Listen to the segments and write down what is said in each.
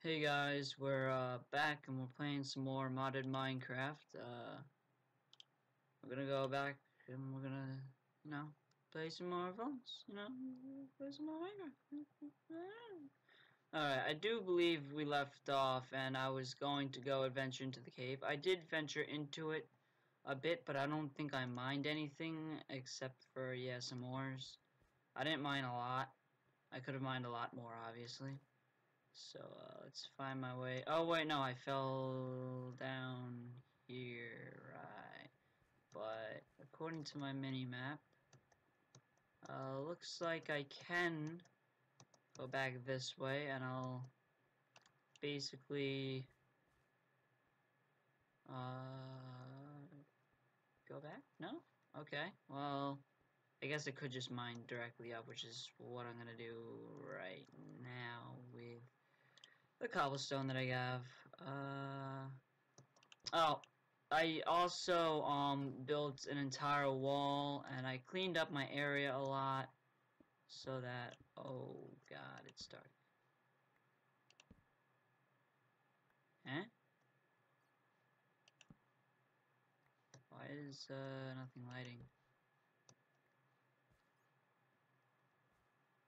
Hey guys, we're uh, back and we're playing some more modded Minecraft. Uh, we're gonna go back and we're gonna, you know, play some more Voltz. You know, play some more Minecraft. Alright, I do believe we left off and I was going to go adventure into the cave. I did venture into it a bit, but I don't think I mined anything except for, yeah, some ores. I didn't mine a lot. I could have mined a lot more, obviously. So uh, let's find my way. Oh wait, no, I fell down here, right? But according to my mini map, uh, looks like I can go back this way, and I'll basically uh, go back. No? Okay. Well, I guess I could just mine directly up, which is what I'm gonna do right now with the cobblestone that I have. Uh, oh, I also um, built an entire wall, and I cleaned up my area a lot, so that, oh god, it's dark. Huh? Why is uh, nothing lighting?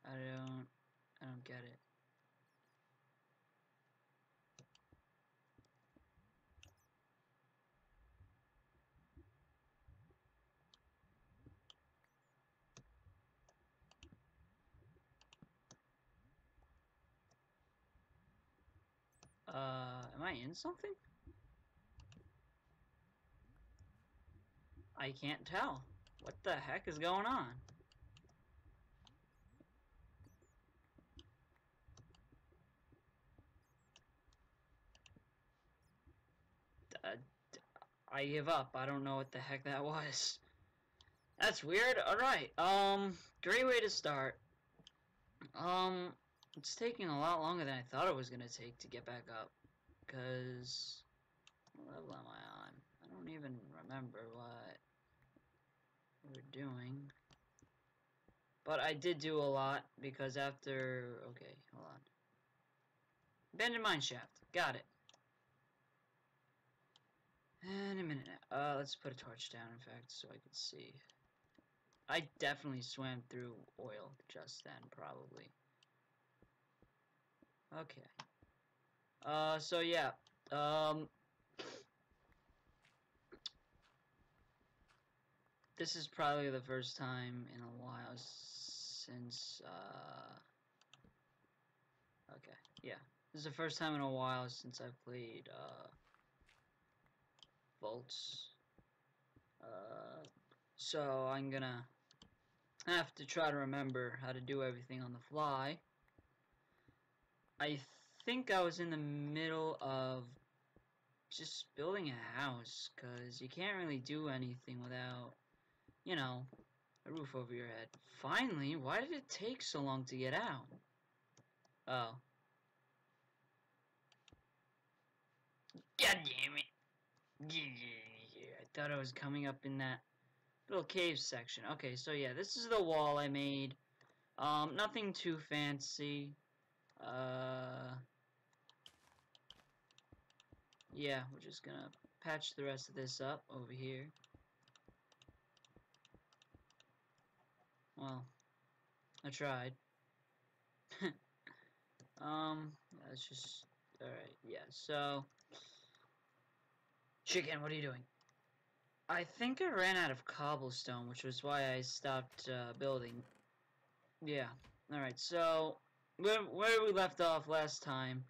I don't, I don't get it. Uh, am I in something? I can't tell. What the heck is going on? Uh, I give up. I don't know what the heck that was. That's weird. Alright, um, great way to start. Um, it's taking a lot longer than I thought it was going to take to get back up. Because... What level am I on? I don't even remember what we're doing. But I did do a lot, because after... Okay, hold on. Abandoned mine shaft. Got it. And a minute. Uh, let's put a torch down, in fact, so I can see. I definitely swam through oil just then, probably. Okay. Uh, so yeah. Um, this is probably the first time in a while since, uh, okay, yeah. This is the first time in a while since I've played, uh, Voltz. Uh, so I'm gonna have to try to remember how to do everything on the fly. I think I was in the middle of just building a house, because you can't really do anything without, you know, a roof over your head. Finally, why did it take so long to get out? Oh. God damn it. I thought I was coming up in that little cave section. Okay, so yeah, this is the wall I made. Um, nothing too fancy. Uh, yeah, we're just gonna patch the rest of this up over here. Well, I tried. um, that's just alright. Yeah, so chicken, what are you doing? I think I ran out of cobblestone, which was why I stopped uh, building. Yeah. Alright, so where, where we left off last time,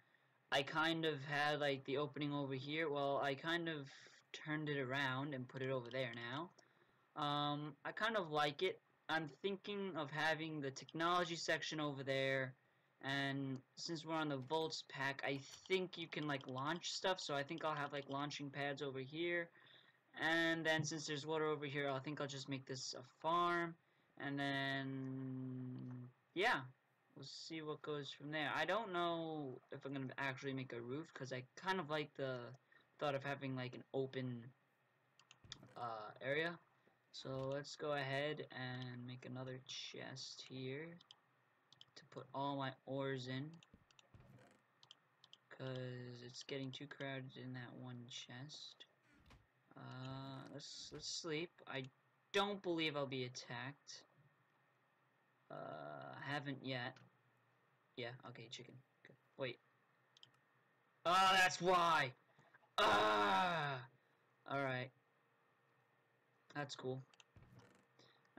I kind of had like the opening over here. Well, I kind of turned it around and put it over there now. Um, I kind of like it. I'm thinking of having the technology section over there. And since we're on the Voltz pack, I think you can like launch stuff. So I think I'll have like launching pads over here. And then since there's water over here, I think I'll just make this a farm. And then, yeah, we'll see what goes from there. I don't know if I'm going to actually make a roof, because I kind of like the thought of having like an open uh, area. So let's go ahead and make another chest here to put all my ores in. because it's getting too crowded in that one chest. Uh, let's let's sleep. I don't believe I'll be attacked. Uh, haven't yet. Yeah, okay, chicken. Good. Wait. Oh, that's why! Ah! Alright. That's cool.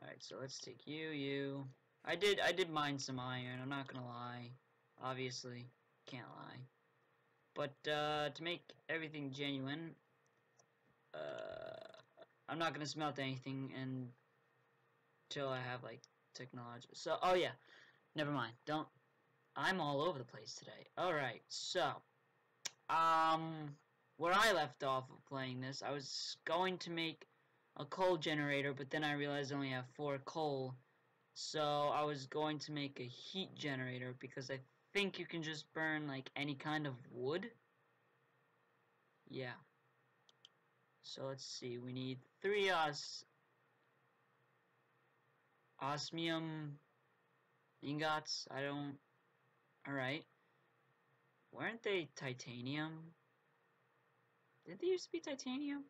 Alright, so let's take you, you. I did, I did mine some iron, I'm not gonna lie. Obviously, can't lie. But, uh, to make everything genuine, uh, I'm not gonna smelt anything until I have, like, technology. So, oh yeah, never mind. Don't, I'm all over the place today. Alright, so, um, where I left off of playing this, I was going to make a coal generator, but then I realized I only have four coal. So I was going to make a heat generator because I think you can just burn like any kind of wood. Yeah. So let's see, we need three os osmium ingots. I don't. Alright. Weren't they titanium? Did they used to be titanium?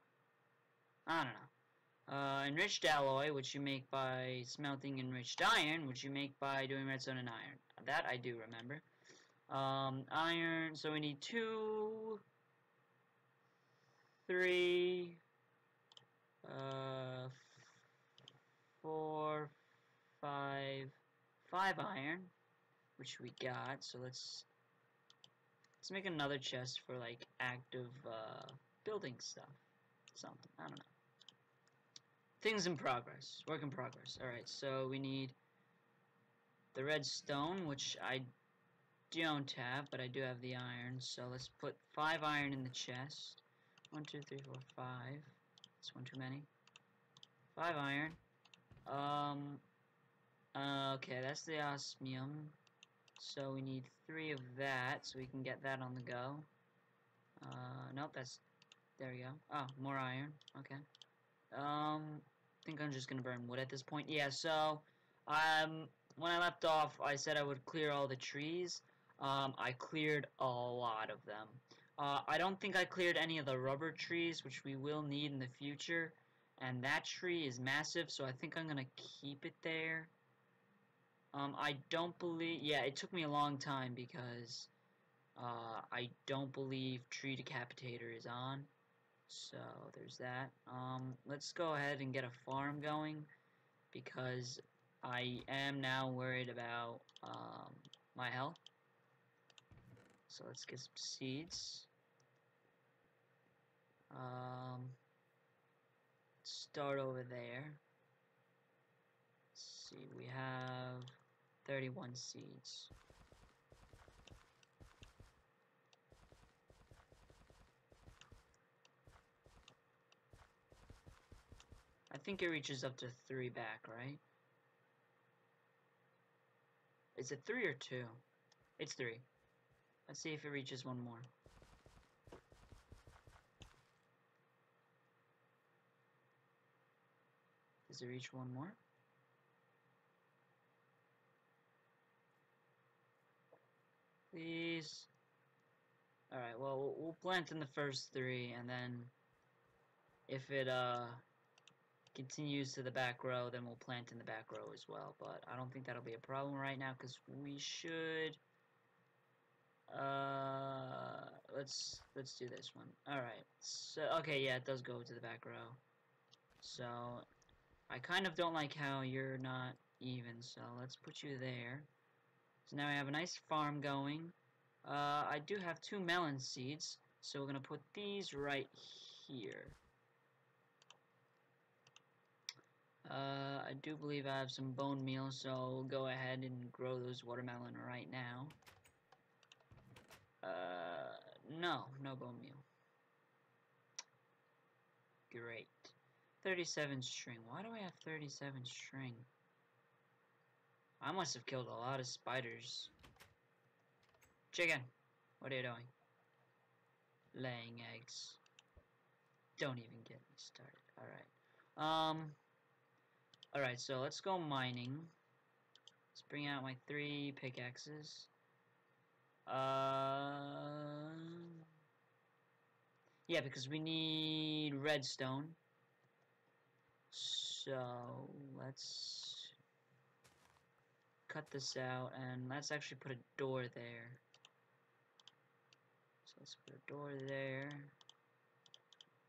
I don't know. Uh, enriched alloy, which you make by smelting enriched iron, which you make by doing redstone and iron. That I do remember. Um, iron, so we need two, three, uh, four, five, five iron, which we got. So let's let's make another chest for like active uh, building stuff, something. I don't know. Things in progress, work in progress. All right, so we need the redstone, which I don't have, but I do have the iron. So let's put five iron in the chest. One, two, three, four, five. That's one too many. Five iron. Um, uh, okay, that's the osmium. So we need three of that, so we can get that on the go. Uh, nope, that's... There we go. Oh, more iron. Okay. Um, I think I'm just gonna burn wood at this point. Yeah, so, um, when I left off, I said I would clear all the trees. Um, I cleared a lot of them. Uh, I don't think I cleared any of the rubber trees, which we will need in the future. And that tree is massive, so I think I'm gonna keep it there. Um, I don't believe... Yeah, it took me a long time because uh, I don't believe Tree Decapitator is on. So, there's that. Um, let's go ahead and get a farm going because I am now worried about um, my health. So let's get some seeds. Um, start over there. Let's see, we have 31 seeds. I think it reaches up to three back, right? Is it three or two? It's three. Let's see if it reaches one more. Does it reach one more? Please. Alright, well, we'll plant in the first three, and then if it, uh, continues to the back row, then we'll plant in the back row as well. But I don't think that'll be a problem right now, because we should... Uh, let's, let's do this one. Alright, so, okay, yeah, it does go to the back row. So, I kind of don't like how you're not even, so let's put you there. So now I have a nice farm going. Uh, I do have two melon seeds, so we're going to put these right here. Uh, I do believe I have some bone meal, so I'll go ahead and grow those watermelon right now. Uh, no, no bone meal. Great. 37 string. Why do I have 37 string? I must have killed a lot of spiders. Chicken, what are you doing? Laying eggs. Don't even get me started. Alright. Um. Alright, so let's go mining. Let's bring out my three pickaxes. Uh. Yeah, because we need redstone. So, let's cut this out, and let's actually put a door there. So let's put a door there.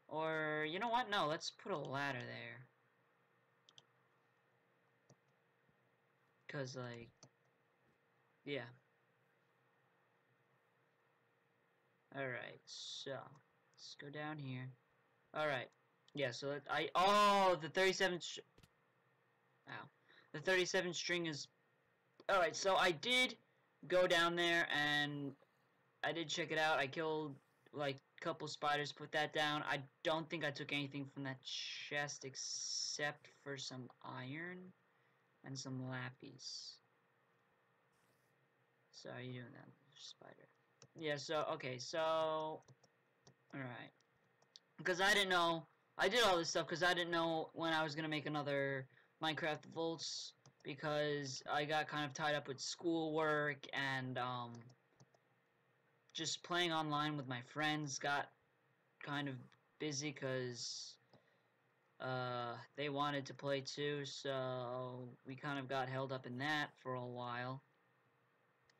Or, you know what? No, let's put a ladder there. Because, like, yeah. Alright, so, let's go down here. Alright, yeah, so I, oh, the 37, ow, the 37 string is, alright, so I did go down there and I did check it out. I killed, like, a couple spiders, put that down. I don't think I took anything from that chest except for some iron and some lapis. So, how are you doing that, spider? Yeah, so, okay, so... Alright. Because I didn't know... I did all this stuff because I didn't know when I was going to make another Minecraft Voltz because I got kind of tied up with schoolwork and, um... Just playing online with my friends got kind of busy because uh, they wanted to play too, so we kind of got held up in that for a while.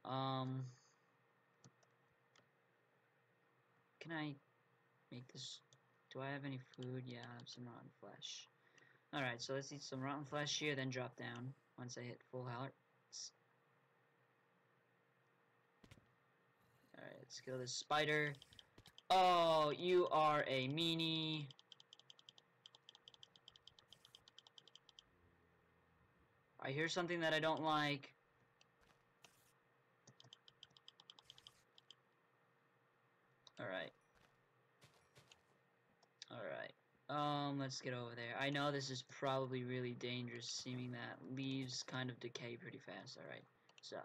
Um, can I make this? Do I have any food? Yeah, I have some rotten flesh. Alright, so let's eat some rotten flesh here, then drop down once I hit full health. Alright, let's kill this spider. Oh, you are a meanie. I hear something that I don't like. Alright. Alright. Um, let's get over there. I know this is probably really dangerous, seeming that leaves kind of decay pretty fast. Alright. So,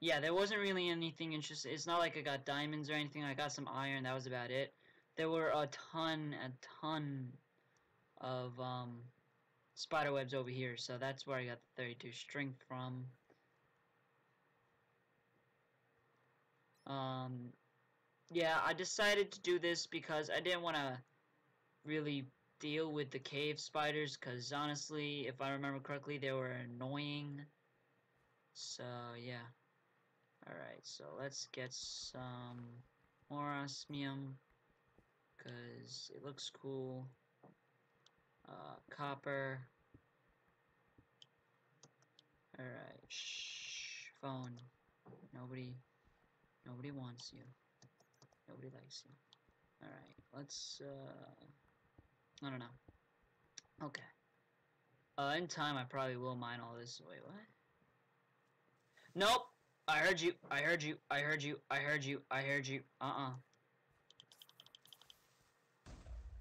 yeah, there wasn't really anything interesting. It's not like I got diamonds or anything. I got some iron. That was about it. There were a ton, a ton of, um, spider webs over here. So that's where I got the 32 strength from. Um, yeah, I decided to do this because I didn't want to really deal with the cave spiders because honestly, if I remember correctly, they were annoying. So, yeah. Alright, so let's get some more osmium because it looks cool. Uh, copper. Alright, shh, phone. Nobody, nobody wants you. Nobody likes you. Alright, let's, uh, I don't know. Okay. Uh, in time, I probably will mine all this. Wait, what? Nope! I heard you, I heard you, I heard you, I heard you, I heard you. Uh-uh.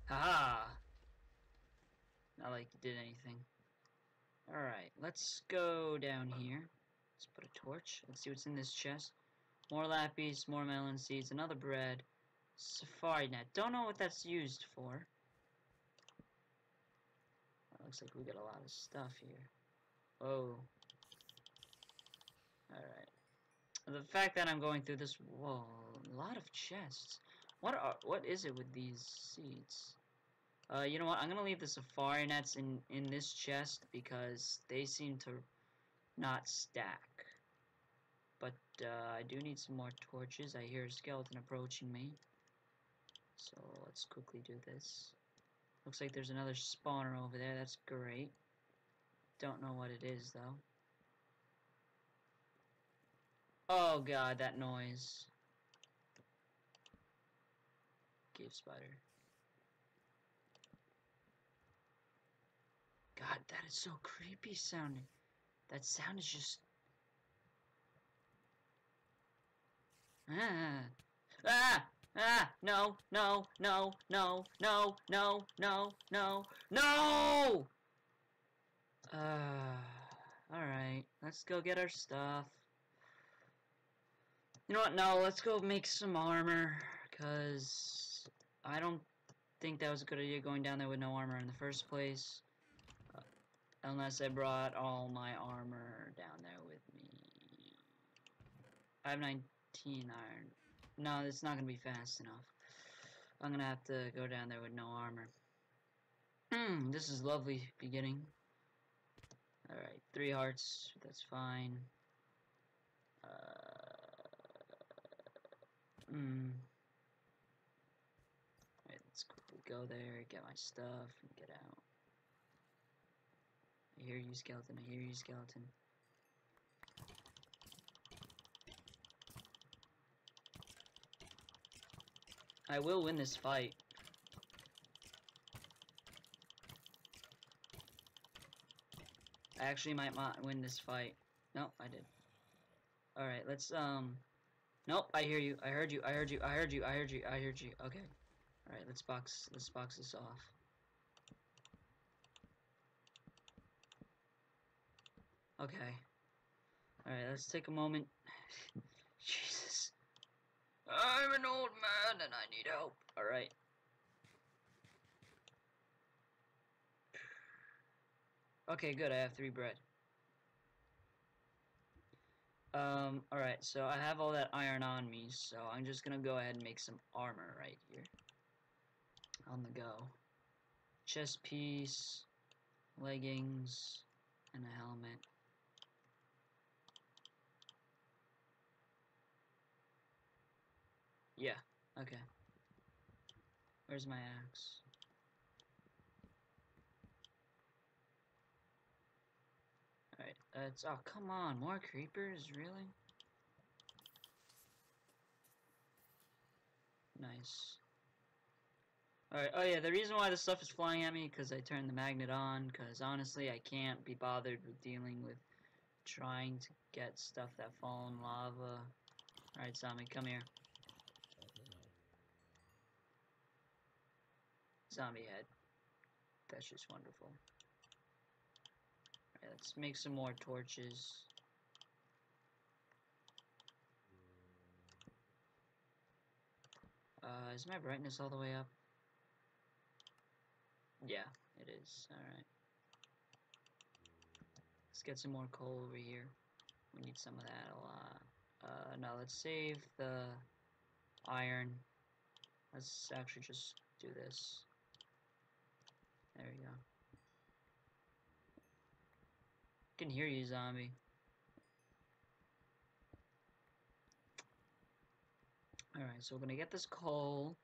Haha! Not like you did anything. Alright, let's go down here. Let's put a torch. Let's see what's in this chest. More lapis, more melon seeds, another bread. Safari net. Don't know what that's used for. Looks like we got a lot of stuff here. Oh. Alright. The fact that I'm going through this... Whoa, a lot of chests. What are, what is it with these seeds? Uh, you know what? I'm gonna leave the safari nets in in this chest because they seem to not stack. But uh, I do need some more torches. I hear a skeleton approaching me. So let's quickly do this. Looks like there's another spawner over there. That's great. Don't know what it is though. Oh god, that noise. Cave spider. God, that is so creepy sounding. That sound is just... Ah! Ah! Ah! No! No! No! No! No! No! No! No! No! Uh, Alright, let's go get our stuff. You know what? No, let's go make some armor. Because I don't think that was a good idea going down there with no armor in the first place. Unless I brought all my armor down there with me. I have 19 iron. No, it's not going to be fast enough. I'm gonna have to go down there with no armor. Hmm, this is lovely beginning. Alright, three hearts, that's fine. Uh, hmm. Alright, let's quickly go there, get my stuff, and get out. I hear you, skeleton, I hear you, skeleton. I will win this fight. I actually might not win this fight. No, I did. Alright, let's, um... Nope, I hear you. I heard you. I heard you. I heard you. I heard you. I heard you. Okay. Alright, let's box, let's box this off. Okay. Alright, let's take a moment. Jesus. I'm an old man and I need help. Alright. Okay, good. I have three bread. Um, alright, so I have all that iron on me, so I'm just gonna go ahead and make some armor right here. On the go. Chest piece, leggings, and a helmet. Yeah, okay. Where's my axe? Alright, that's- oh, come on, more creepers, really? Nice. Alright, oh yeah, the reason why this stuff is flying at me because I turned the magnet on, because honestly I can't be bothered with dealing with trying to get stuff that fall in lava. Alright, zombie, come here. Zombie head. That's just wonderful. Alright, let's make some more torches. Uh, is my brightness all the way up? Yeah, it is. Alright. Let's get some more coal over here. We need some of that a lot. Uh, now let's save the iron. Let's actually just do this. There we go. can hear you, zombie. Alright, so we're gonna get this coal.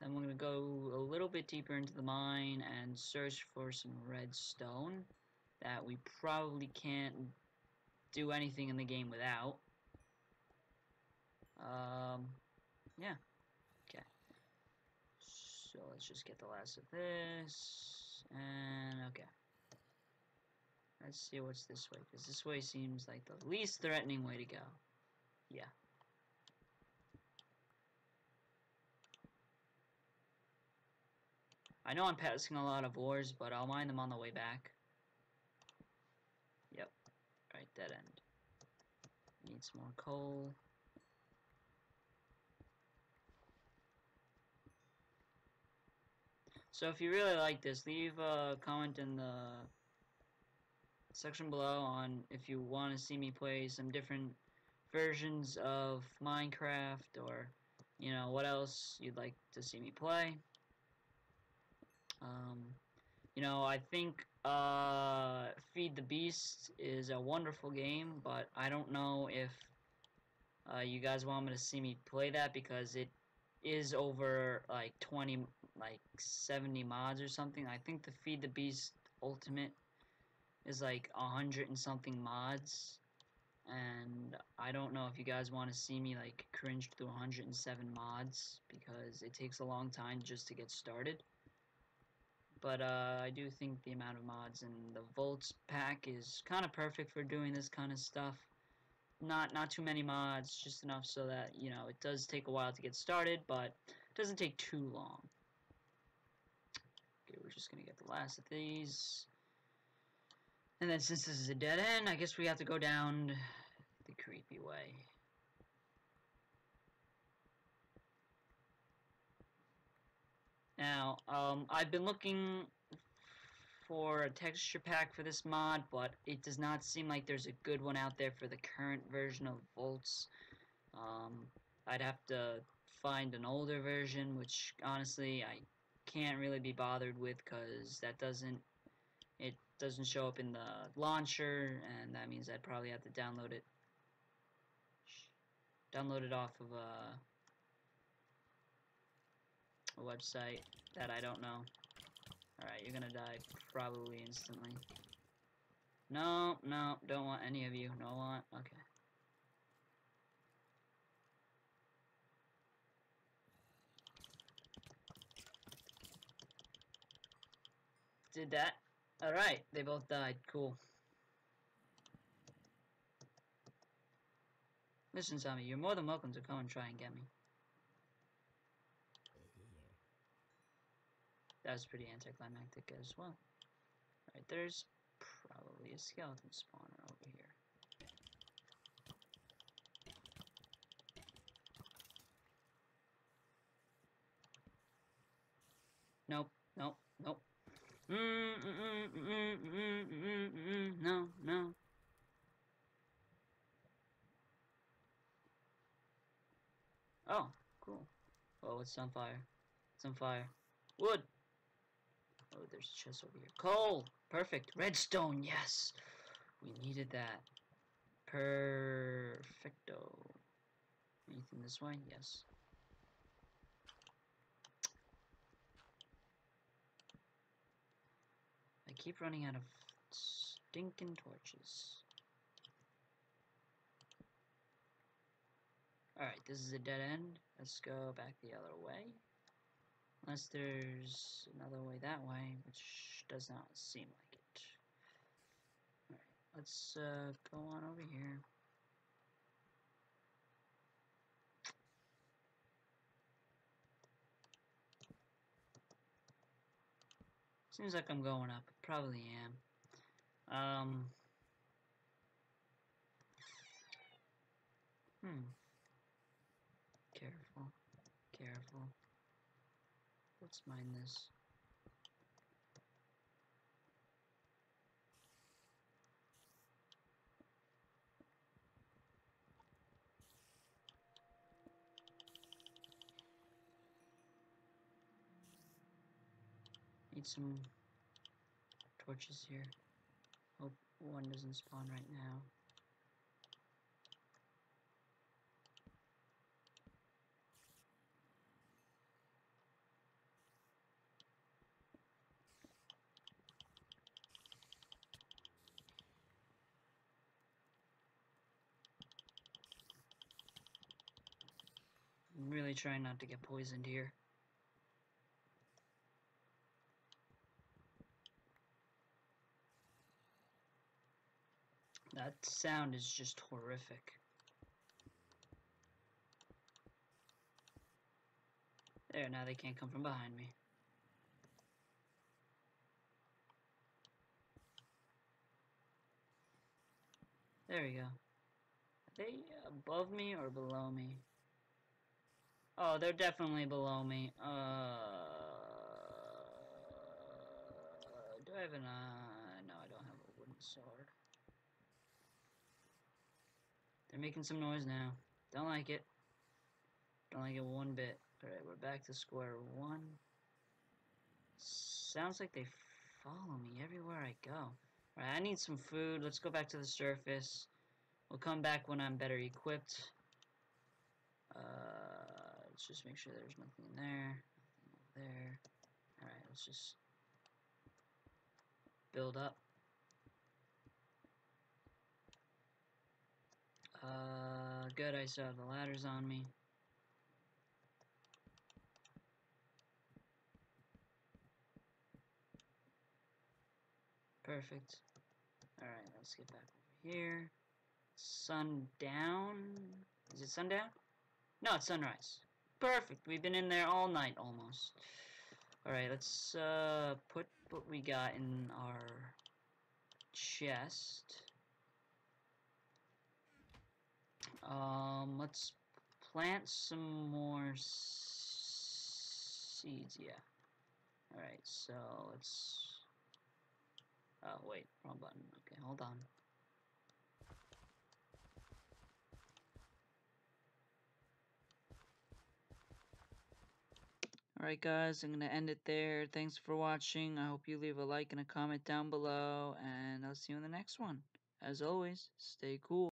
Then we're gonna go a little bit deeper into the mine and search for some redstone that we probably can't do anything in the game without. Um, yeah. So let's just get the last of this. And, okay. Let's see what's this way, because this way seems like the least threatening way to go. Yeah. I know I'm passing a lot of ores, but I'll mine them on the way back. Yep. Right, dead end. Need some more coal. So if you really like this, leave a comment in the section below on if you want to see me play some different versions of Minecraft or you know what else you'd like to see me play. Um, you know, I think uh, Feed the Beast is a wonderful game, but I don't know if uh, you guys want me to see me play that because it is over like 20, like 70 mods or something. I think the Feed the Beast Ultimate is like a hundred and something mods. And I don't know if you guys want to see me like cringe through 107 mods because it takes a long time just to get started. But uh, I do think the amount of mods in the Voltz pack is kind of perfect for doing this kind of stuff. Not not too many mods just enough so that you know it does take a while to get started but it doesn't take too long okay we're just gonna get the last of these and then since this is a dead end, I guess we have to go down the creepy way. Now, um, I've been looking for a texture pack for this mod, but it does not seem like there's a good one out there for the current version of Voltz. Um, I'd have to find an older version, which honestly I can't really be bothered with because that doesn't it doesn't show up in the launcher, and that means I'd probably have to download it download it off of a, a website that I don't know. Alright, you're gonna die probably instantly. No, no, don't want any of you. No want. Okay. Did that. Alright, they both died. Cool. Listen, Tommy, you're more than welcome to come and try and get me. That was pretty anticlimactic as well. Alright, there's probably a skeleton spawner over here. Nope, nope, nope. Mm, mm, mm, mm, mm, mm, mm, no, no. Oh, cool. Oh, it's on fire. It's on fire. Wood! Oh, there's a chest over here. Coal! Perfect. Redstone, yes! We needed that. Perfecto. Anything this way? Yes. I keep running out of stinking torches. Alright, this is a dead end. Let's go back the other way. Unless there's another way that way, which does not seem like it. Alright, let's uh, go on over here. Seems like I'm going up. Probably am. Um. Hmm. Let's mine this. Need some torches here. Hope one doesn't spawn right now. I'm really trying not to get poisoned here. That sound is just horrific. There, now they can't come from behind me. There we go. Are they above me or below me? Oh, they're definitely below me. Uh, do I have an, uh, no, I don't have a wooden sword. They're making some noise now. Don't like it. Don't like it one bit. Alright, we're back to square one. Sounds like they follow me everywhere I go. Alright, I need some food. Let's go back to the surface. We'll come back when I'm better equipped. Uh, let's just make sure there's nothing in there. Nothing there. Alright, let's just build up. Uh, good, I still have the ladders on me. Perfect. Alright, let's get back over here. Sundown? Is it sundown? No, it's sunrise. Perfect. We've been in there all night, almost. Alright, let's uh, put what we got in our chest. Um, let's plant some more seeds, yeah. Alright, so let's... Oh, wait, wrong button. Okay, hold on. Alright guys, I'm going to end it there. Thanks for watching. I hope you leave a like and a comment down below. And I'll see you in the next one. As always, stay cool.